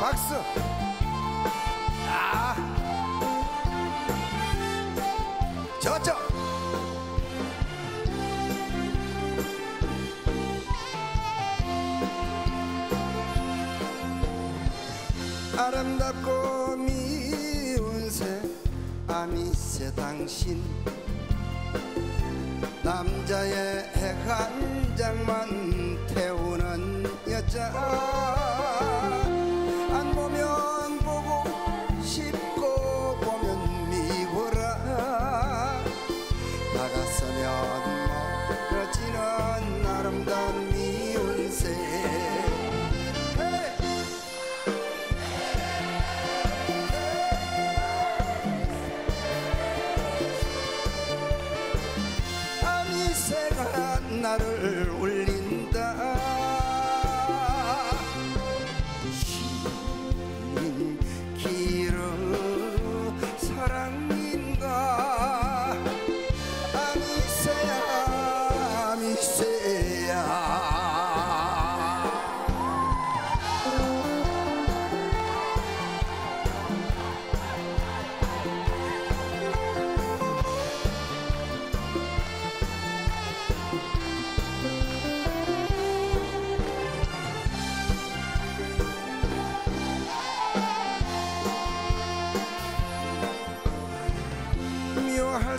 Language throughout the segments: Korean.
박수. 아. 저쪽. 아름답고 미운 새아이 새 당신. 남자의 한 장만 태우는 여자.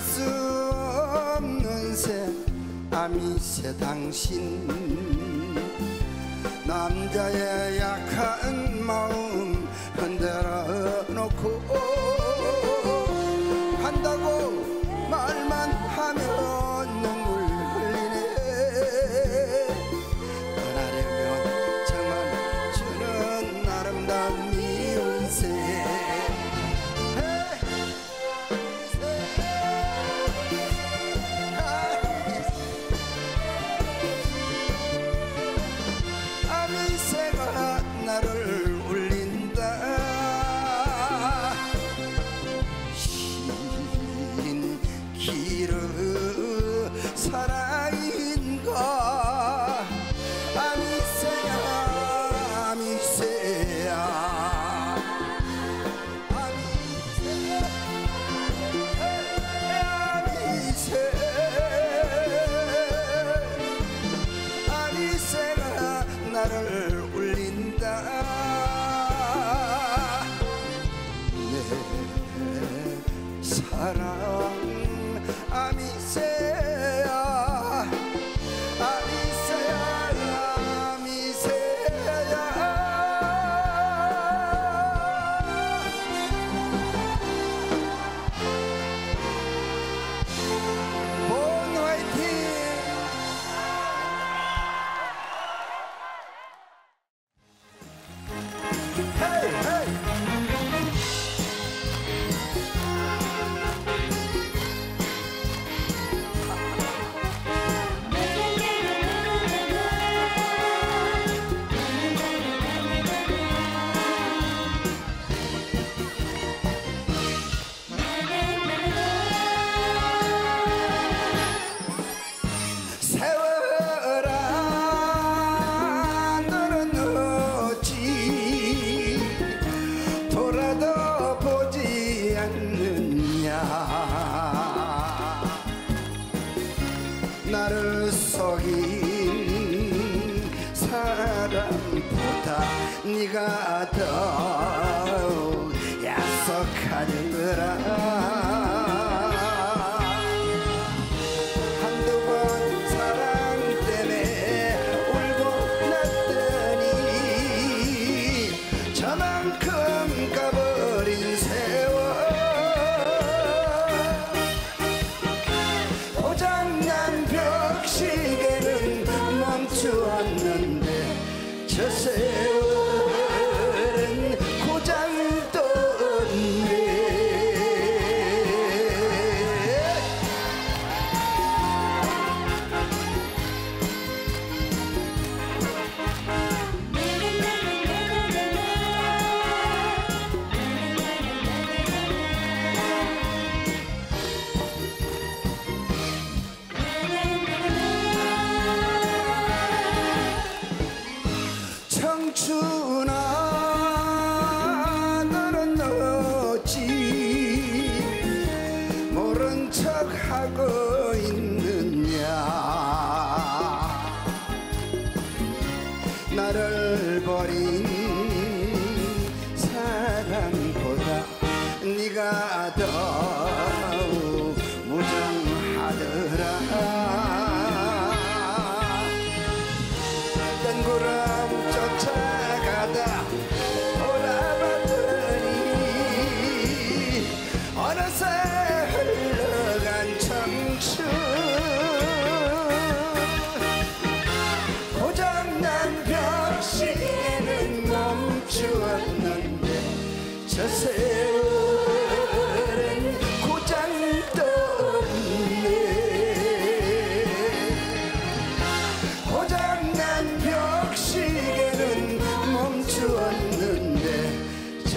수 없는 새 아미새 당신. 남자의 약한 마음 흔들어 놓고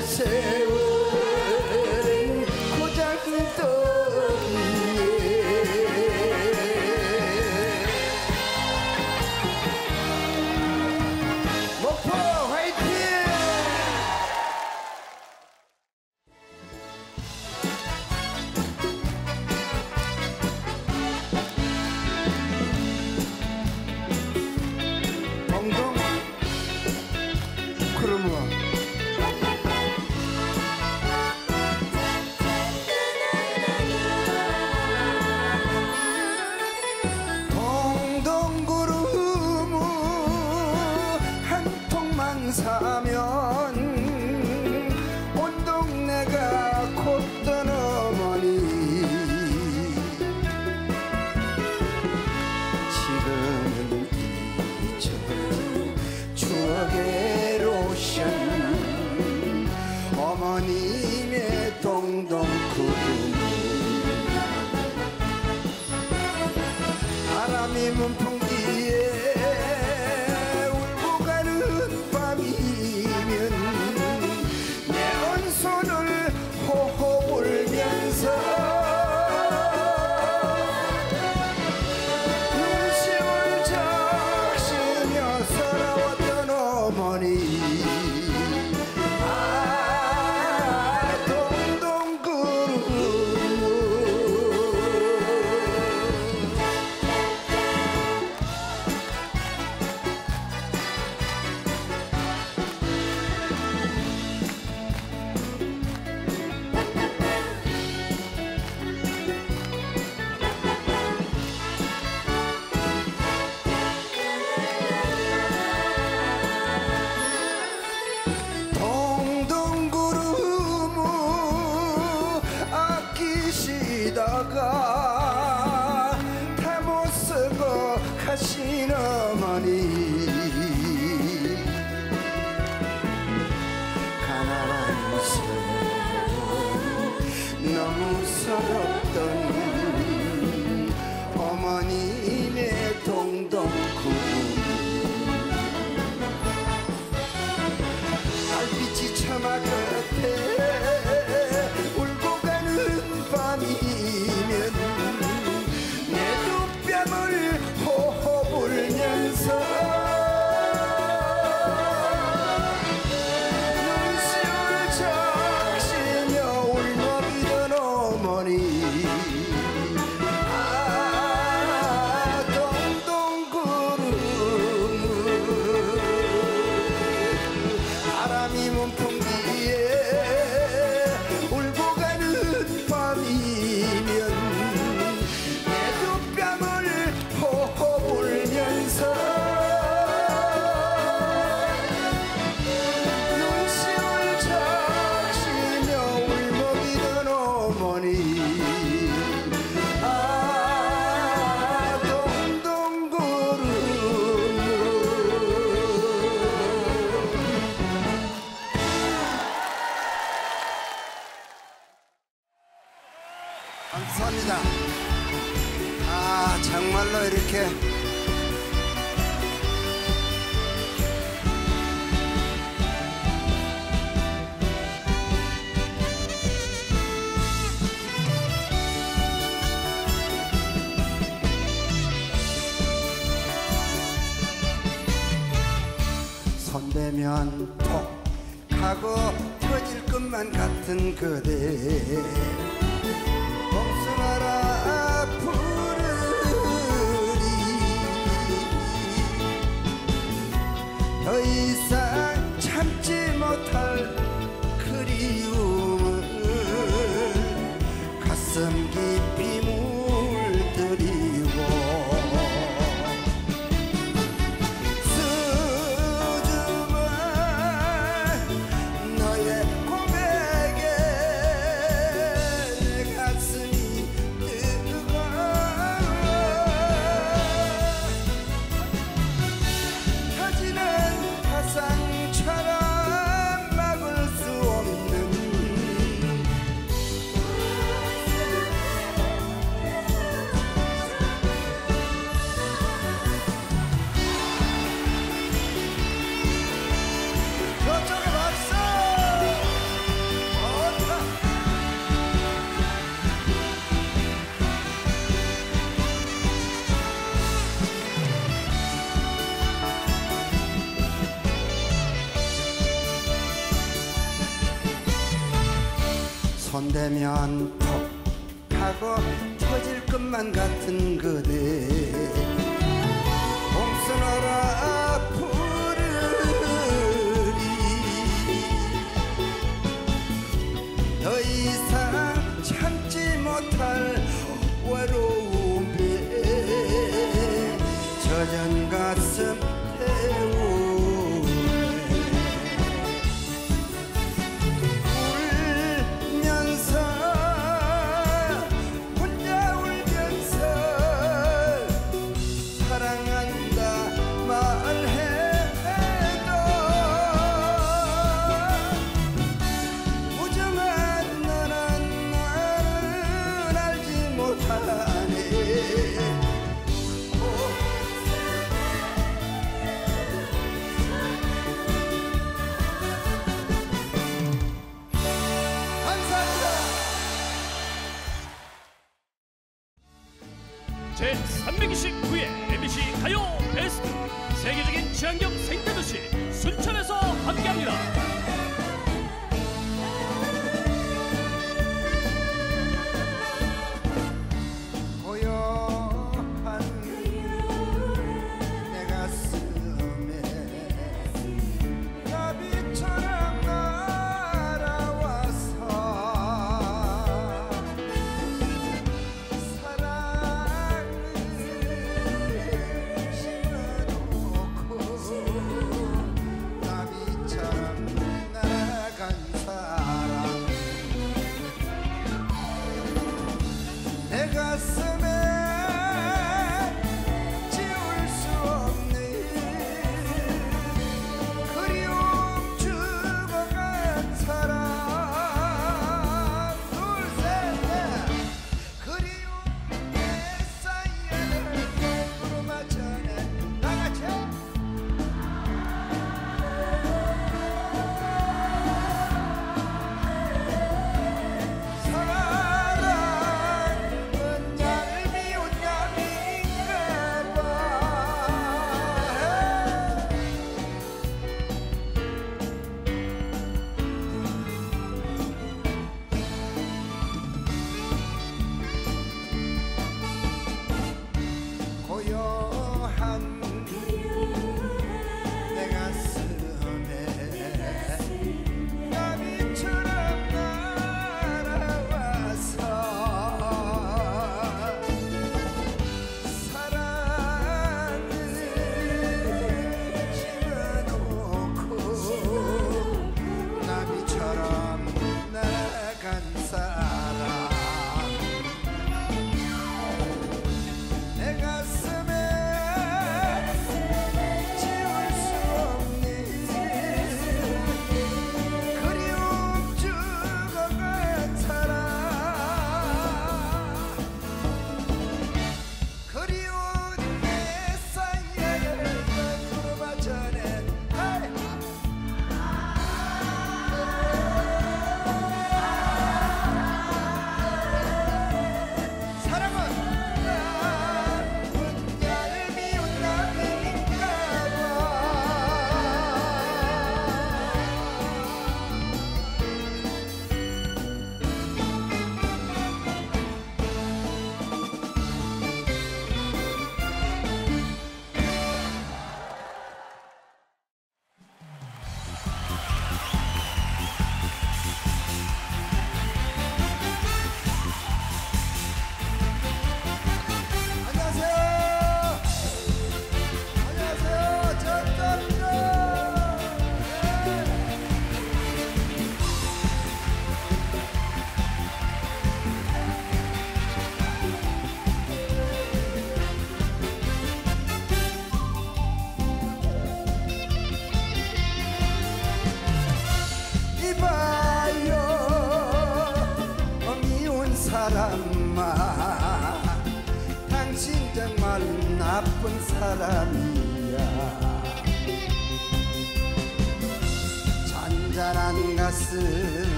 저 되면 톡하고 터질 것만 같은 그대. love.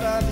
나쁜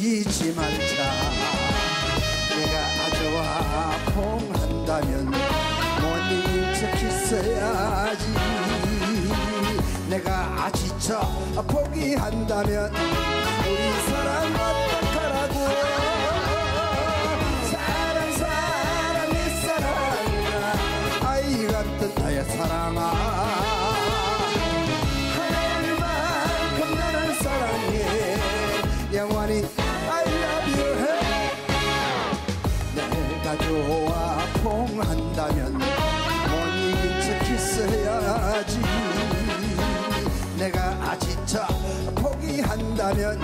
지치지 말자. 내가 아저와 못 이긴 척 있어야지. 내가 지쳐 포기한다면 있어야지. 내가 지쳐 포기한다면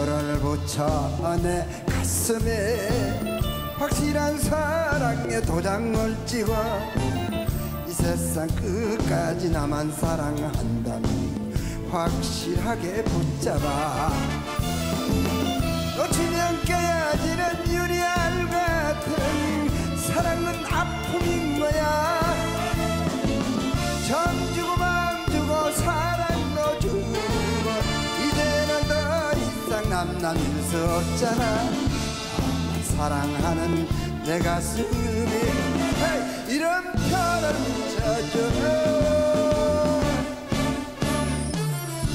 별을 붙여 내 가슴에 확실한 사랑의 도장을 찍어. 이 세상 끝까지 나만 사랑한다면 확실하게 붙잡아 없잖아 사랑하는 내 가슴에 헤이, 이런 편을 묻혀줘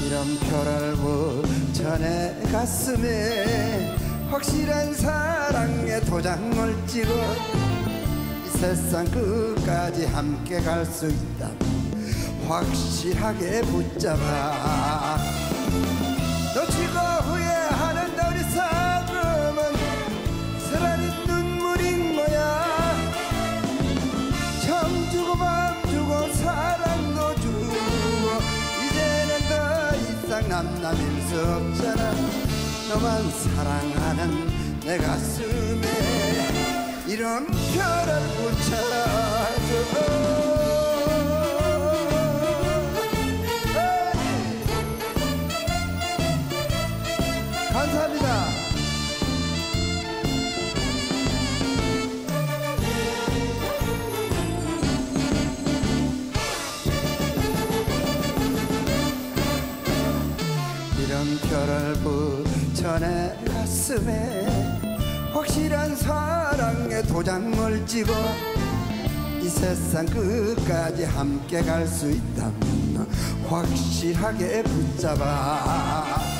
이런 표를 붙여 내 가슴에 확실한 사랑의 도장을 찍어 이 세상 끝까지 함께 갈 수 있다면 확실하게 붙잡아 남남일 수 없잖아. 너만 사랑하는 내 가슴에 이런 별을 붙여줘 감사합니다 붙여 내 가슴에 확실한 사랑의 도장을 찍어 이 세상 끝까지 함께 갈 수 있다면 확실하게 붙잡아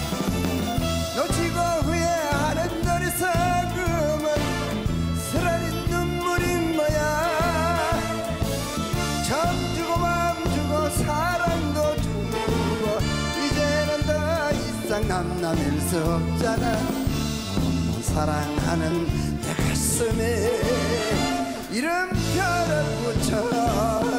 남남일 수 없잖아. 너만 사랑하는 내 가슴에 별을 붙여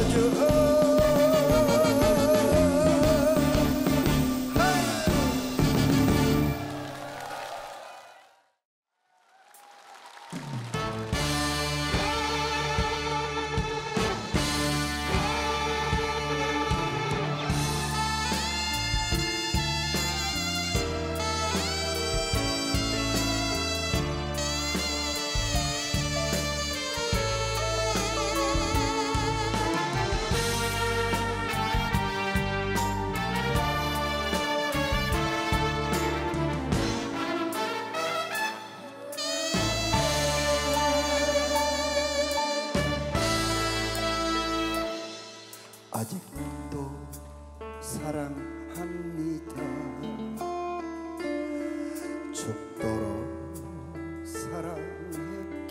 사랑했기에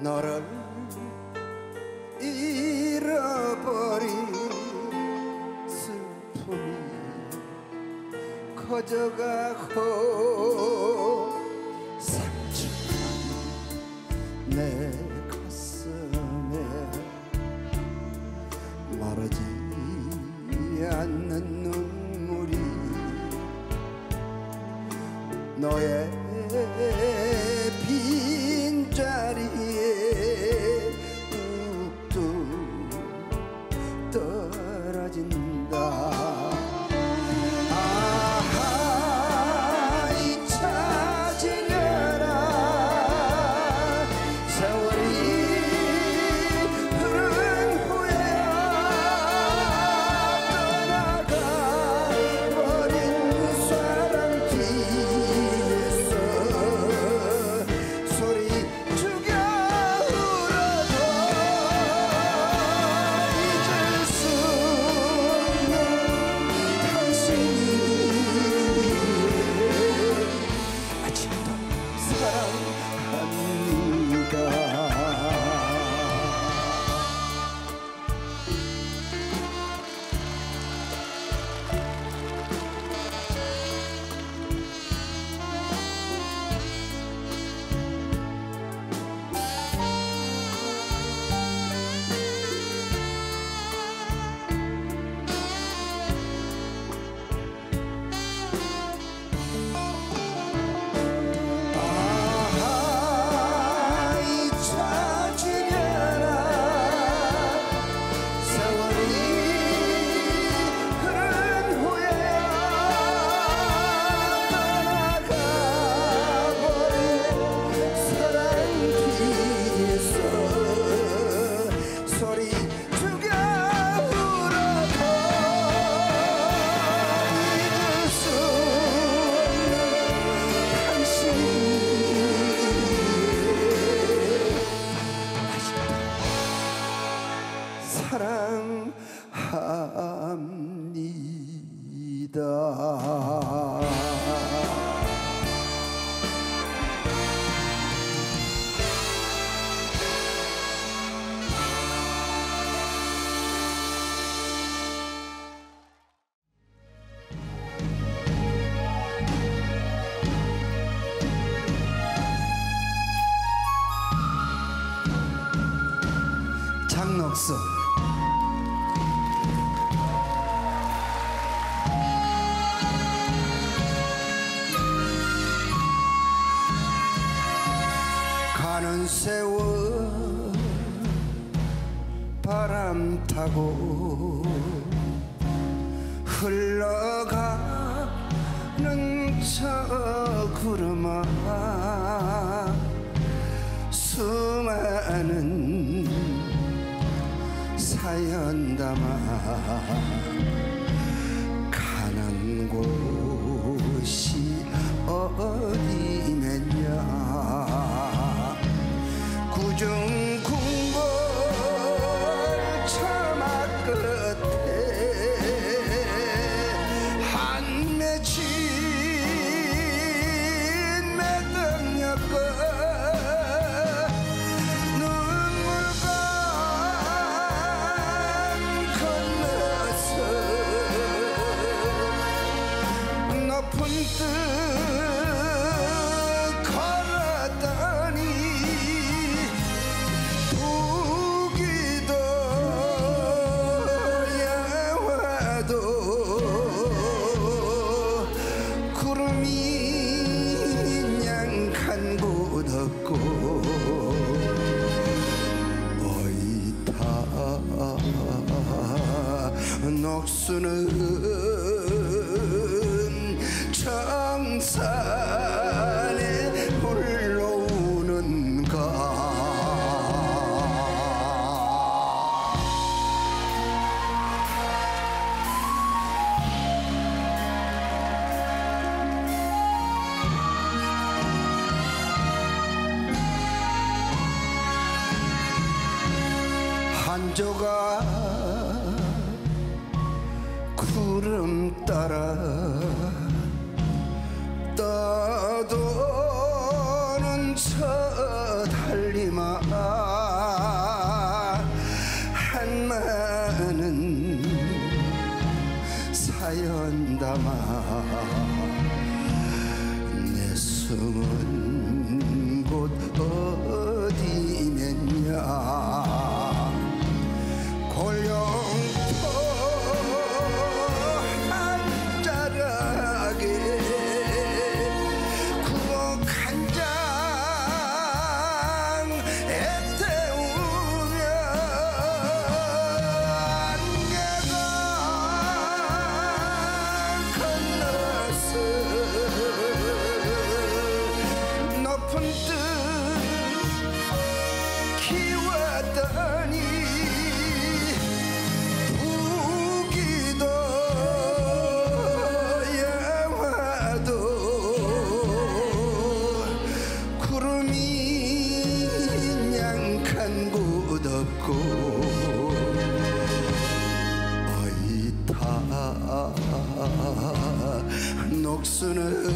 너를 잃어버린 슬픔이 커져가고 상처만 내 지난 세월 바람 타고 흘러가는 저 구름아 수많은 사연 담아 가는 곳이 어 gonna uh,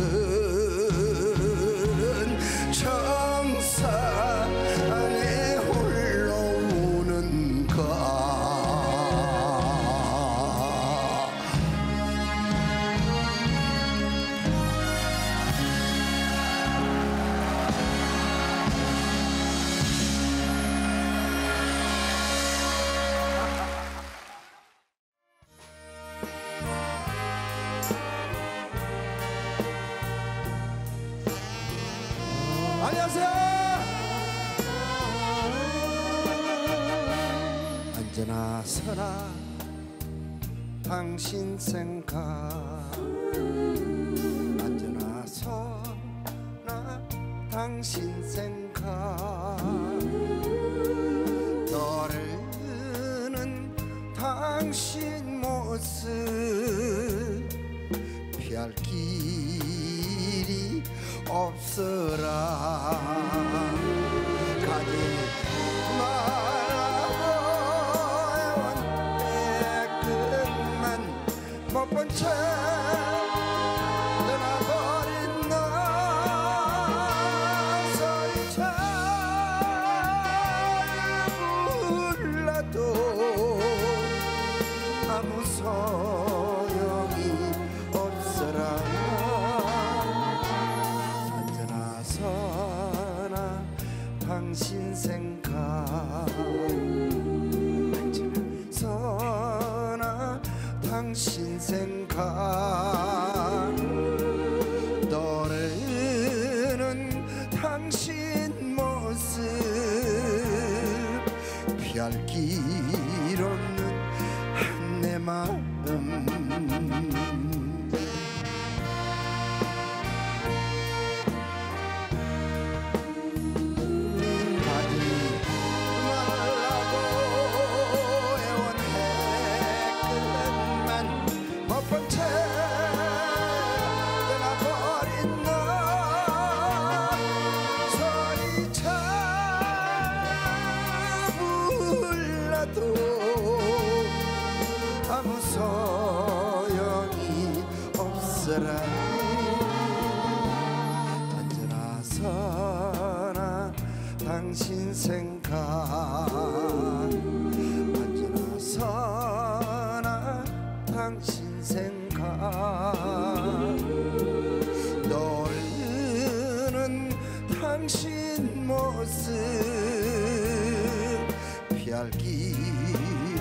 피할 길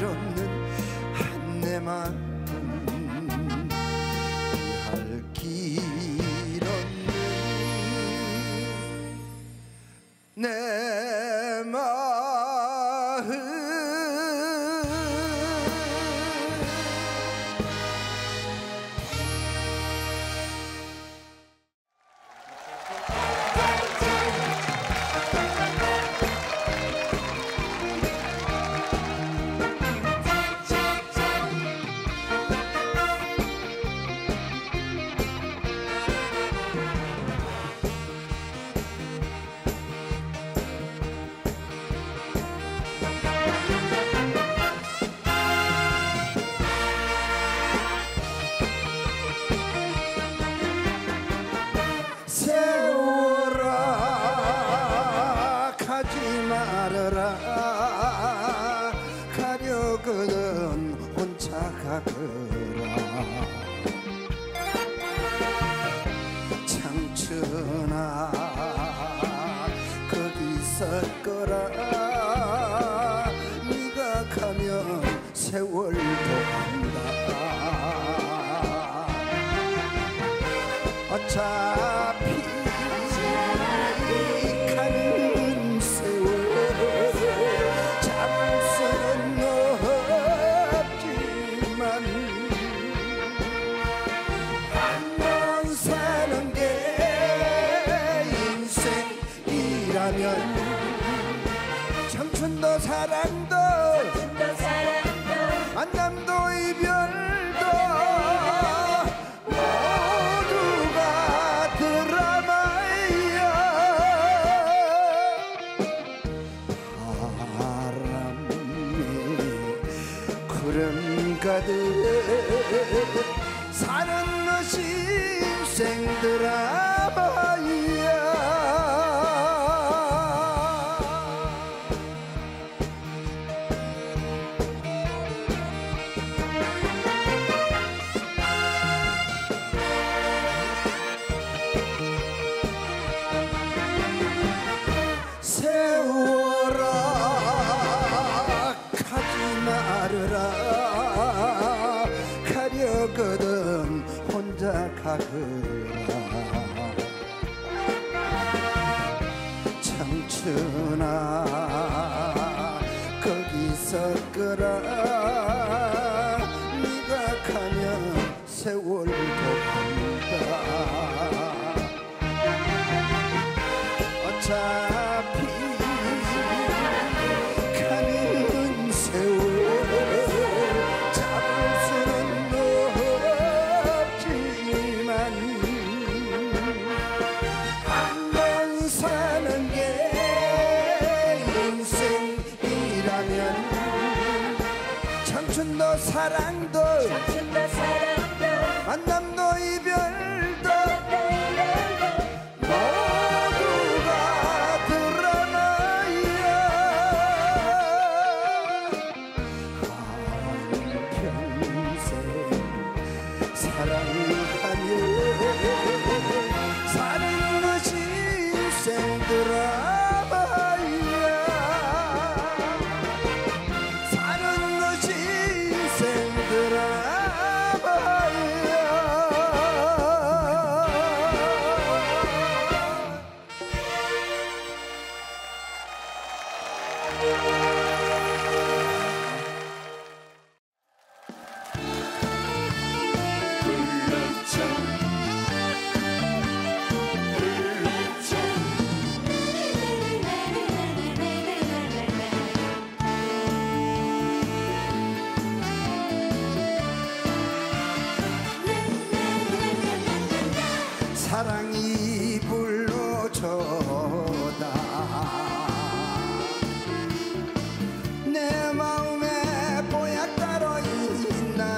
없는 한내만 피할 그 길 없는 내 Amen.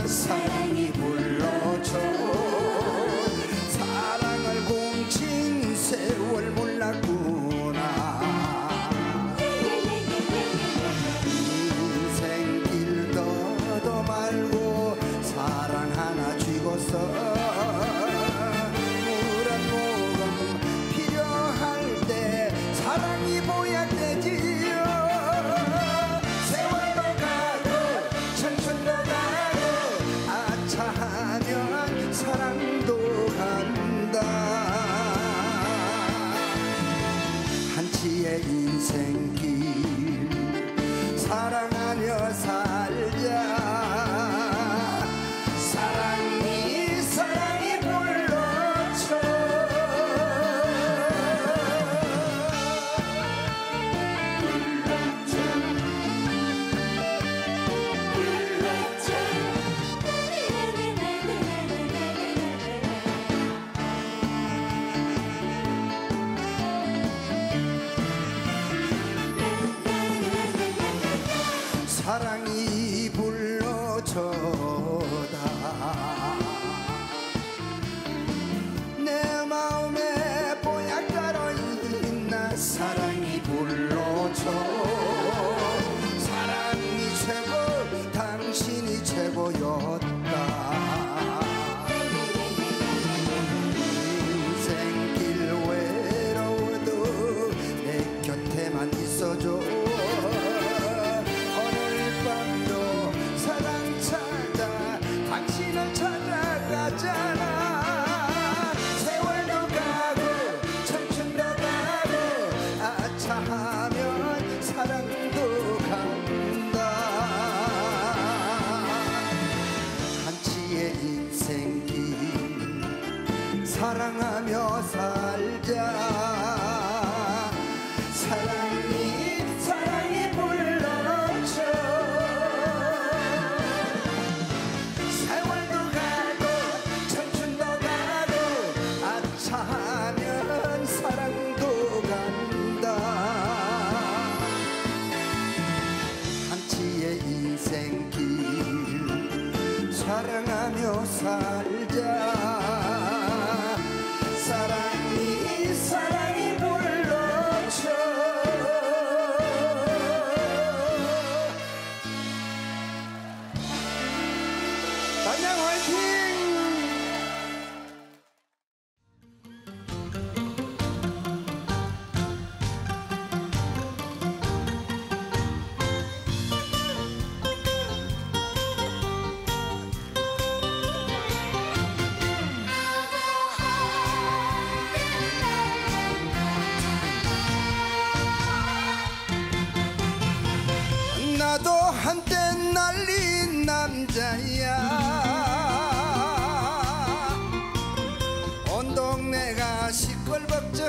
있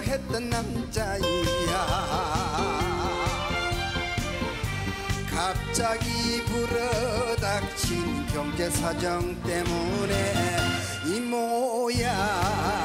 했던 남자야. 갑자기 불어닥친 경제사정 때문에 이 모양.